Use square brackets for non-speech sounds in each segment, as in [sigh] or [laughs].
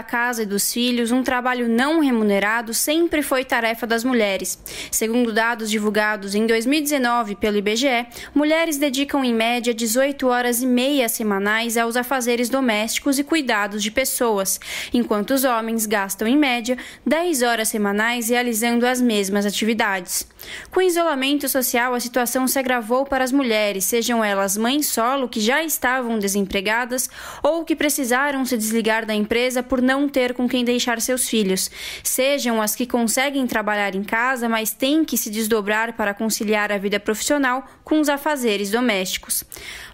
da casa e dos filhos, um trabalho não remunerado sempre foi tarefa das mulheres. Segundo dados divulgados em 2019 pelo IBGE, mulheres dedicam em média 18 horas e meia semanais aos afazeres domésticos e cuidados de pessoas, enquanto os homens gastam em média 10 horas semanais realizando as mesmas atividades. Com o isolamento social, a situação se agravou para as mulheres, sejam elas mães solo que já estavam desempregadas ou que precisaram se desligar da empresa por não ter com quem deixar seus filhos, sejam as que conseguem trabalhar em casa, mas têm que se desdobrar para conciliar a vida profissional com os afazeres domésticos.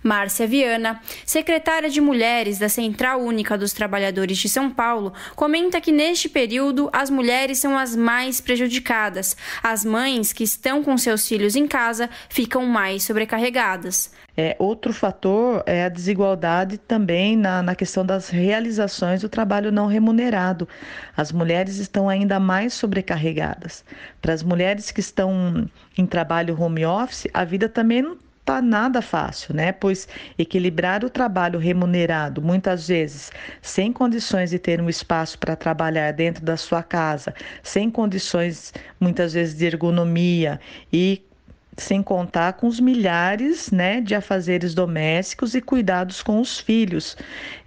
Márcia Viana, secretária de Mulheres da Central Única dos Trabalhadores de São Paulo, comenta que neste período as mulheres são as mais prejudicadas. As mães que estão com seus filhos em casa ficam mais sobrecarregadas. É, outro fator é a desigualdade também na, na questão das realizações do trabalho não remunerado. As mulheres estão ainda mais sobrecarregadas. Para as mulheres que estão em trabalho home office, a vida também não está nada fácil, né? Pois equilibrar o trabalho remunerado, muitas vezes sem condições de ter um espaço para trabalhar dentro da sua casa, sem condições muitas vezes de ergonomia e sem contar com os milhares né, de afazeres domésticos e cuidados com os filhos,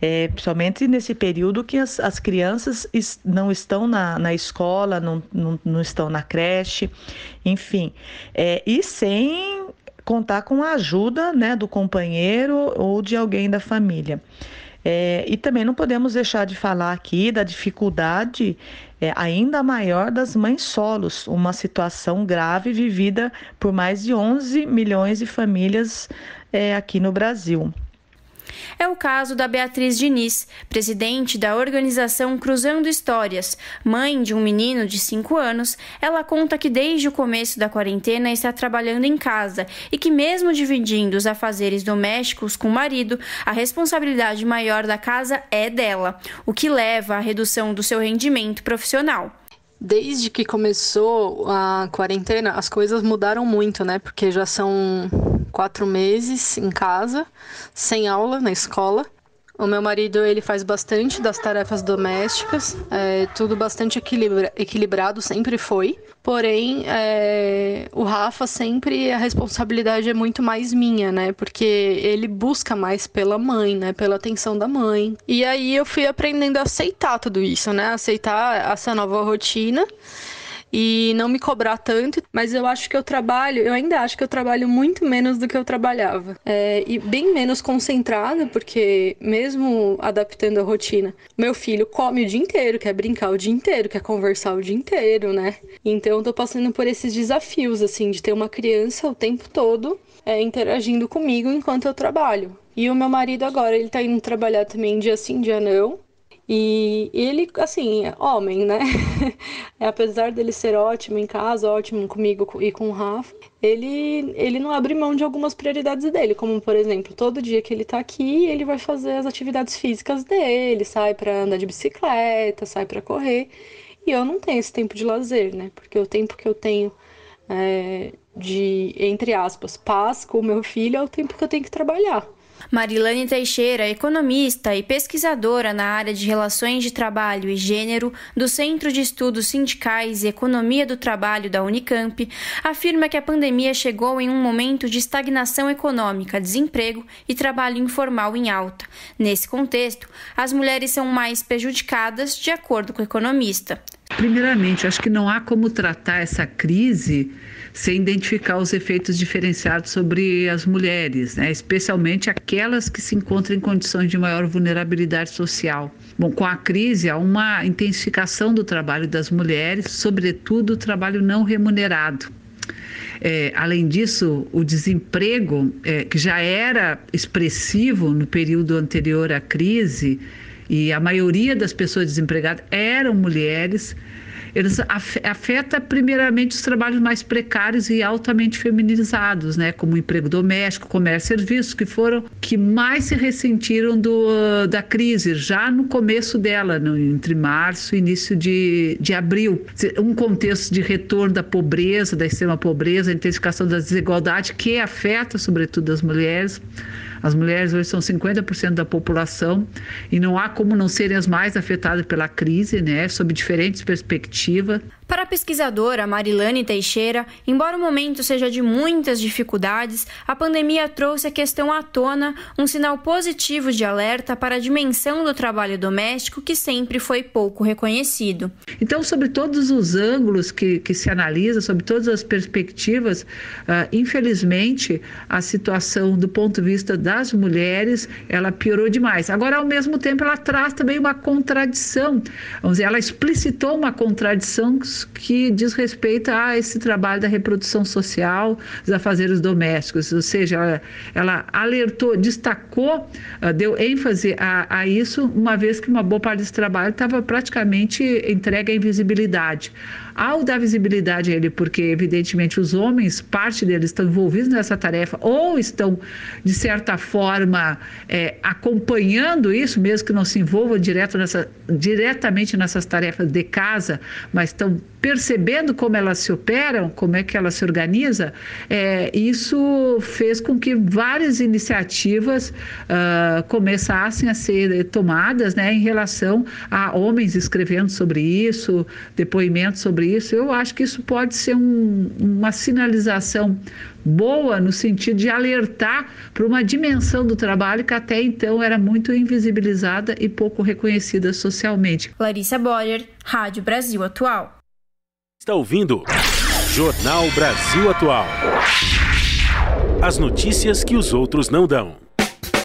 é, principalmente nesse período que as, as crianças não estão na, na escola, não, não, não estão na creche, enfim, é, e sem contar com a ajuda né, do companheiro ou de alguém da família. É, e também não podemos deixar de falar aqui da dificuldade é, ainda maior das mães solos, uma situação grave vivida por mais de 11 milhões de famílias é, aqui no Brasil. É o caso da Beatriz Diniz, presidente da organização Cruzando Histórias. Mãe de um menino de 5 anos, ela conta que desde o começo da quarentena está trabalhando em casa e que, mesmo dividindo os afazeres domésticos com o marido, a responsabilidade maior da casa é dela, o que leva à redução do seu rendimento profissional. Desde que começou a quarentena, as coisas mudaram muito, né? Porque já são quatro meses em casa, sem aula na escola. O meu marido ele faz bastante das tarefas domésticas, é, tudo bastante equilibra, equilibrado, sempre foi. Porém, é, o Rafa sempre a responsabilidade é muito mais minha, né? Porque ele busca mais pela mãe, né? Pela atenção da mãe. E aí eu fui aprendendo a aceitar tudo isso, né? Aceitar essa nova rotina e não me cobrar tanto, mas eu acho que eu trabalho, eu ainda acho que eu trabalho muito menos do que eu trabalhava. É, e bem menos concentrada, porque mesmo adaptando a rotina, meu filho come o dia inteiro, quer brincar o dia inteiro, quer conversar o dia inteiro, né? Então eu tô passando por esses desafios, assim, de ter uma criança o tempo todo é, interagindo comigo enquanto eu trabalho. E o meu marido agora, ele tá indo trabalhar também dia sim, dia não. E ele, assim, é homem, né? [laughs] Apesar dele ser ótimo em casa, ótimo comigo e com o Rafa, ele, ele não abre mão de algumas prioridades dele, como, por exemplo, todo dia que ele tá aqui, ele vai fazer as atividades físicas dele, sai para andar de bicicleta, sai para correr. E eu não tenho esse tempo de lazer, né? Porque o tempo que eu tenho é, de, entre aspas, paz com o meu filho é o tempo que eu tenho que trabalhar. Marilane Teixeira, economista e pesquisadora na área de relações de trabalho e gênero do Centro de Estudos Sindicais e Economia do Trabalho da Unicamp, afirma que a pandemia chegou em um momento de estagnação econômica, desemprego e trabalho informal em alta. Nesse contexto, as mulheres são mais prejudicadas, de acordo com o economista. Primeiramente, acho que não há como tratar essa crise sem identificar os efeitos diferenciados sobre as mulheres, né? especialmente aquelas que se encontram em condições de maior vulnerabilidade social. Bom, com a crise há uma intensificação do trabalho das mulheres, sobretudo o trabalho não remunerado. É, além disso, o desemprego, é, que já era expressivo no período anterior à crise, e a maioria das pessoas desempregadas eram mulheres, eles afeta primeiramente os trabalhos mais precários e altamente feminizados, né, como emprego doméstico, comércio e serviços, que foram que mais se ressentiram do, da crise já no começo dela, no, entre março e início de, de abril. Um contexto de retorno da pobreza, da extrema pobreza, intensificação das desigualdades que afeta sobretudo as mulheres As mulheres hoje são 50% da população e não há como não serem as mais afetadas pela crise, né, sob diferentes perspectivas. Para a pesquisadora Marilane Teixeira, embora o momento seja de muitas dificuldades, a pandemia trouxe a questão à tona, um sinal positivo de alerta para a dimensão do trabalho doméstico que sempre foi pouco reconhecido. Então, sobre todos os ângulos que, que se analisa, sobre todas as perspectivas, uh, infelizmente, a situação do ponto de vista das mulheres, ela piorou demais. Agora, ao mesmo tempo, ela traz também uma contradição. Vamos dizer, ela explicitou uma contradição que diz respeito a esse trabalho da reprodução social, dos afazeres domésticos, ou seja, ela, ela alertou, destacou, ah, deu ênfase a, a, isso, uma vez que uma boa parte desse trabalho estava praticamente entregue à invisibilidade. Ao dar visibilidade a ele, porque evidentemente os homens, parte deles estão envolvidos nessa tarefa ou estão, de certa forma, é, acompanhando isso, mesmo que não se envolvam direto nessa, diretamente nessas tarefas de casa, mas estão percebendo como elas se operam, como é que elas se organizam, é, isso fez com que várias iniciativas uh, começassem a ser tomadas né, em relação a homens escrevendo sobre isso, depoimentos sobre isso. Eu acho que isso pode ser um, uma sinalização boa no sentido de alertar para uma dimensão do trabalho que até então era muito invisibilizada e pouco reconhecida socialmente. Larissa Boyer, Rádio Brasil Atual. Está ouvindo Jornal Brasil Atual. As notícias que os outros não dão.